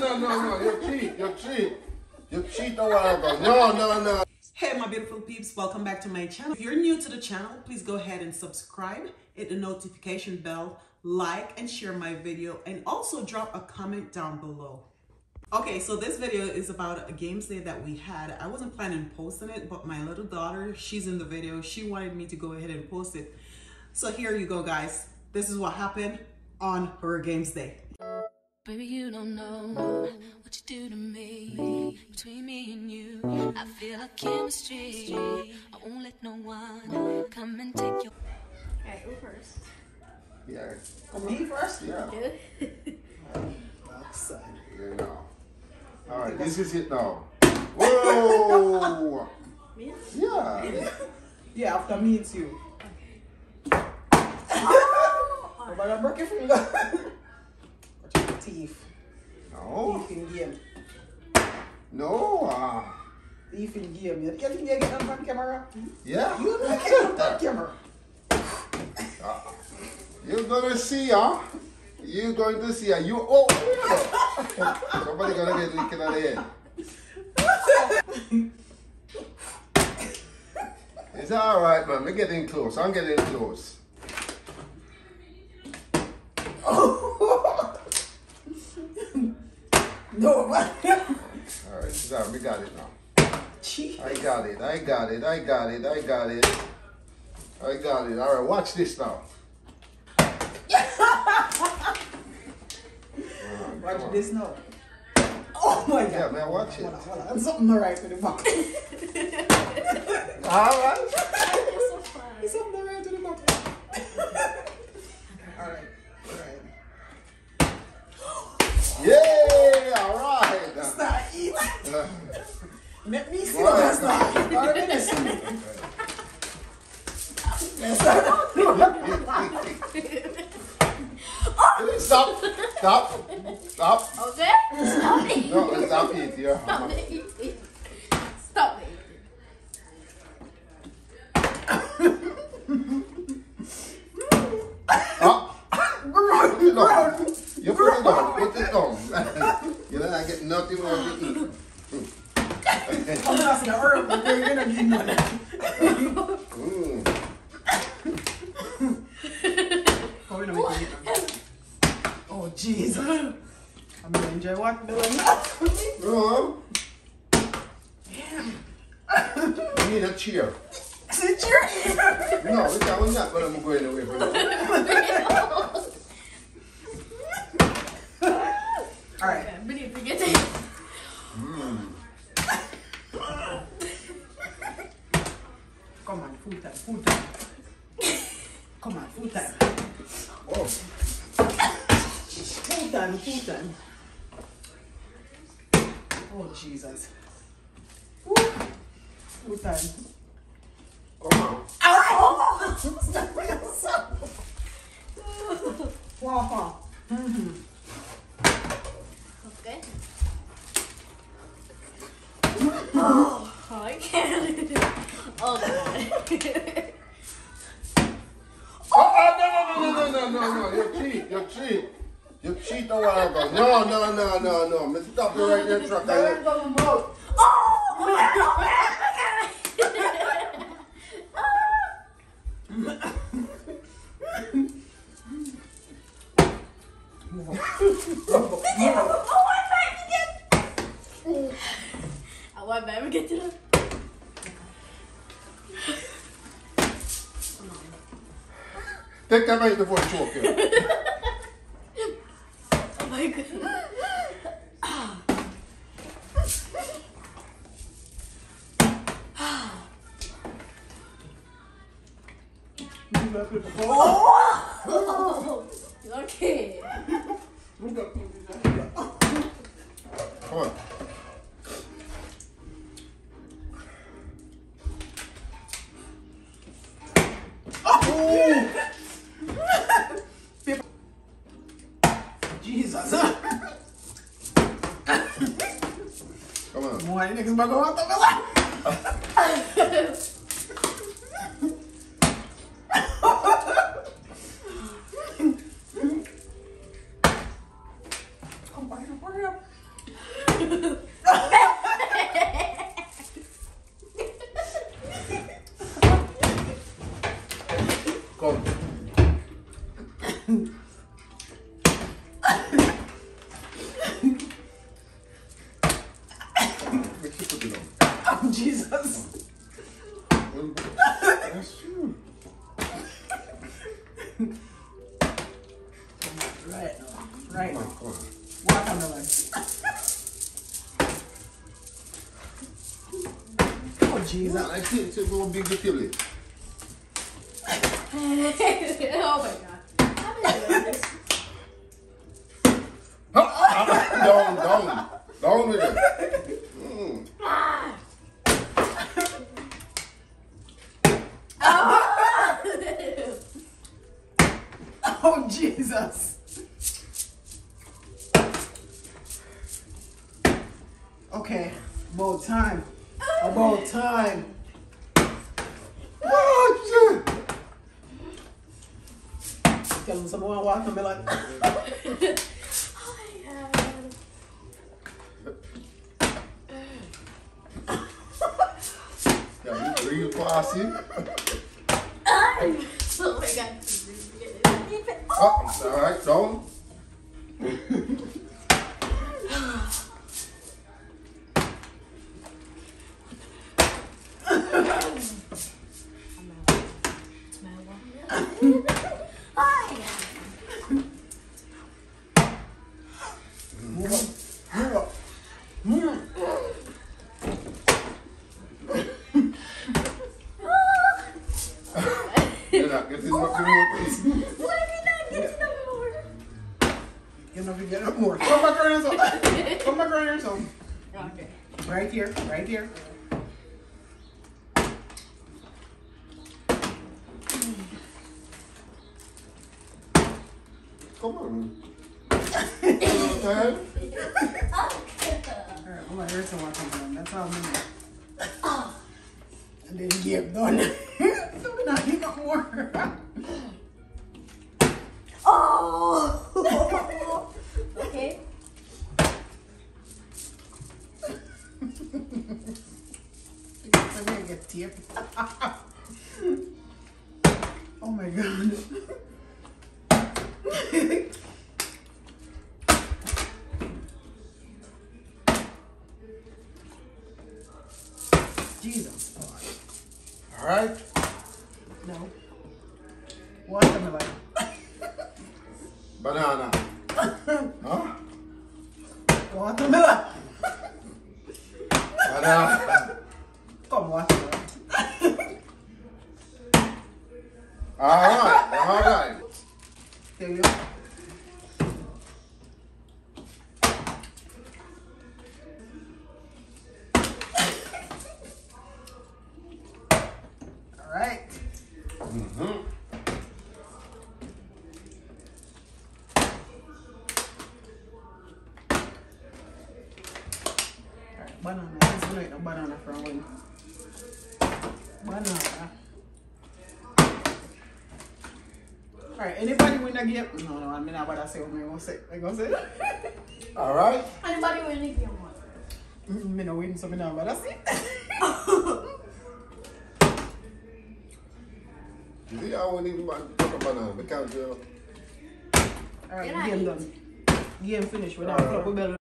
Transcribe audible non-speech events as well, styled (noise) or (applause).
no, no, no. You cheat. You cheat. You cheat a while. No, no, no. Hey my beautiful peeps, welcome back to my channel. If you're new to the channel, please go ahead and subscribe, hit the notification bell, like and share my video, and also drop a comment down below. Okay, so this video is about a games day that we had. I wasn't planning on posting it, but my little daughter, she's in the video. She wanted me to go ahead and post it. So here you go, guys. This is what happened on her games day. Baby, you don't know what you do to me. Between me and you, I feel a chemistry. I won't let no one come and take your. Alright, who first? Yeah. Oh, me first? Yeah. Outside. You know. All right, this is it now. Whoa! (laughs) Me? Yeah. (laughs) Yeah, after me it's you. (laughs) Oh, but I broke your finger. Teeth. No. Thief in game. No. Uh, Thief in game. You think you get them on camera? yeah. Ah. You don't get them on camera. You're gonna see, ah? huh? You're going to see, huh? You. Oh! Somebody gonna get wicked on the head. It's all right, man. We're getting close. I'm getting close. (laughs) No. All right, so we got it now. Cheat. I got it. I got it. I got it. I got it. I got it. All right, watch this now. (laughs) Watch this now. Oh my god. Yeah, man, watch it. Hold on, hold on. I'm something alright with the back. All right. It's so fun. It's something alright with the back. Alright. Alright. Yeah, all right. Start eat. Uh, Let me see what that's not. Alright, let me see. Let's start. Stop. Stop. Stop. Okay? Stop it. No, stop it. Yeah. Stop it. Stop it. Up. Put it down. You put it down. Put it down. you know, I get nothing more to eat. I'm not gonna hurry up. We're gonna need none. Mm. Oh, we don't make it. Oh, Jesus. I'm gonna enjoy what? Dylan? No. You need a chair. Sit your No, we can't. We're not going to go away from it. Alright. We need to get it. Come on, full time, full time. Come on, full time. Oh, Full time, full time. Oh, Jesus. Woo. Full time. come on. (laughs) (laughs) Wow. Okay. Mm-hmm. Oh, I can't. Oh, God. Oh, oh, no, no, no, no, no, no, no. You cheat. You cheat. You cheat a while ago. No, no, no, no, no. Me stop you right there, truck. There goes the boat. I want baby get to the. Take that right before I choke Oh, okay. Come on. Jesus. Come on. Mo ay next magawa to pala. Come on, Oh, Jesus. That's you. Right. Oh, Jesus. I think it's to be good kill it. oh my god. How did I do this? Down, down. Down with it. Mm. Ah. Oh, Jesus. Okay. About time. About time. Oh, shit. Tell them some more watermelon. Oh my god. Yeah, you real classy. Oh my god. Oh, all right, down. Move up. Move up. Move. You're not getting nothing more. You know, we get up more. Come back around some. Come back around some. Okay. Right here. Right here. Come on. Okay. Alright, I'm gonna hear some watermelon. That's all I'm gonna And then get done. (laughs) so we not eat no more. (laughs) Oh. okay. I'm gonna get tear. oh my god. (laughs) Jesus. All right. No. (laughs) (coughs) Watermelon. Banana. Huh? Watermelon. Banana. Come watermelon. All right. All right. There you All right. Mm-hmm. All right, banana. Let's do it. Banana from when. Banana. All right. Anybody win the game? No, no. I'm not about to say what I'm gonna say. I'm gonna say. All right. Anybody win the game? What? Mm, Me no win, so me not (laughs) about to say. You see, I won't even talk a banana because uh, All right, I game eat? done. Game finished. We're not All right. flop. We better